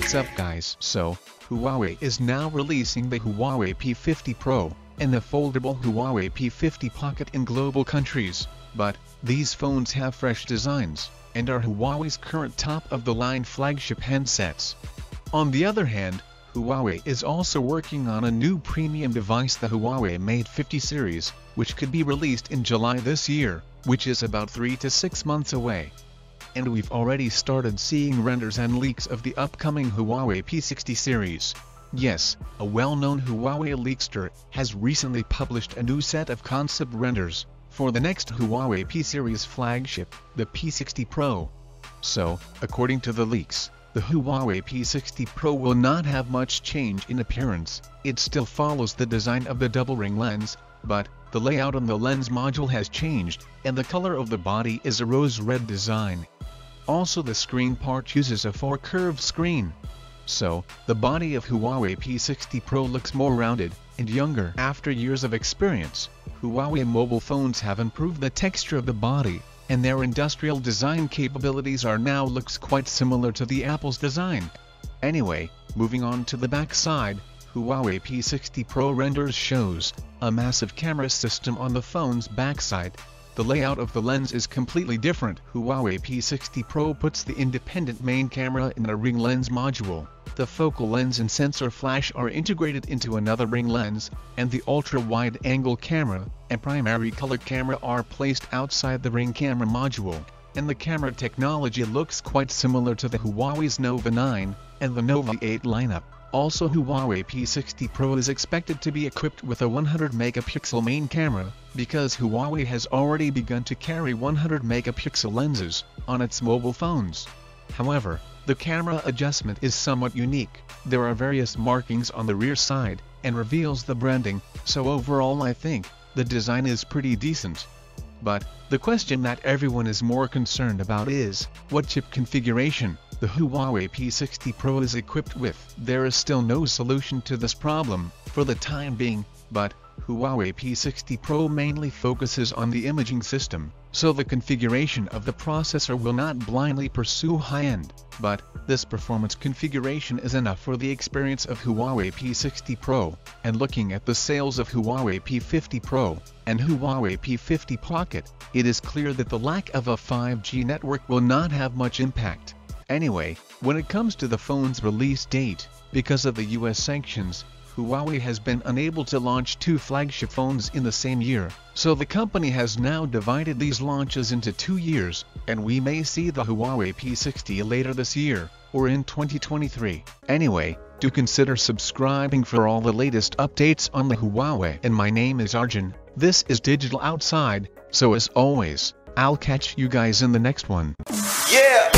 What's up guys? So, Huawei is now releasing the Huawei P50 Pro and the foldable Huawei P50 Pocket in global countries, but these phones have fresh designs and are Huawei's current top-of-the-line flagship handsets. On the other hand, Huawei is also working on a new premium device the Huawei Mate 50 series, which could be released in July this year, which is about 3 to 6 months away and we've already started seeing renders and leaks of the upcoming Huawei P60 series. Yes, a well-known Huawei leakster has recently published a new set of concept renders for the next Huawei P series flagship, the P60 Pro. So, according to the leaks, the Huawei P60 Pro will not have much change in appearance, it still follows the design of the double ring lens, but, the layout on the lens module has changed, and the color of the body is a rose red design. Also the screen part uses a 4-curve screen. So, the body of Huawei P60 Pro looks more rounded and younger. After years of experience, Huawei mobile phones have improved the texture of the body, and their industrial design capabilities are now looks quite similar to the Apple's design. Anyway, moving on to the back side, Huawei P60 Pro renders shows a massive camera system on the phone's backside the layout of the lens is completely different. Huawei P60 Pro puts the independent main camera in a ring lens module. The focal lens and sensor flash are integrated into another ring lens, and the ultra-wide-angle camera and primary color camera are placed outside the ring camera module. And the camera technology looks quite similar to the Huawei's Nova 9 and the Nova 8 lineup. Also Huawei P60 Pro is expected to be equipped with a 100 megapixel main camera, because Huawei has already begun to carry 100 megapixel lenses on its mobile phones. However, the camera adjustment is somewhat unique, there are various markings on the rear side, and reveals the branding, so overall I think, the design is pretty decent. But, the question that everyone is more concerned about is, what chip configuration? the Huawei P60 Pro is equipped with. There is still no solution to this problem, for the time being, but, Huawei P60 Pro mainly focuses on the imaging system, so the configuration of the processor will not blindly pursue high-end, but, this performance configuration is enough for the experience of Huawei P60 Pro, and looking at the sales of Huawei P50 Pro, and Huawei P50 Pocket, it is clear that the lack of a 5G network will not have much impact. Anyway, when it comes to the phone's release date, because of the US sanctions, Huawei has been unable to launch two flagship phones in the same year, so the company has now divided these launches into two years, and we may see the Huawei P60 later this year, or in 2023. Anyway, do consider subscribing for all the latest updates on the Huawei. And my name is Arjun, this is Digital Outside, so as always, I'll catch you guys in the next one. Yeah!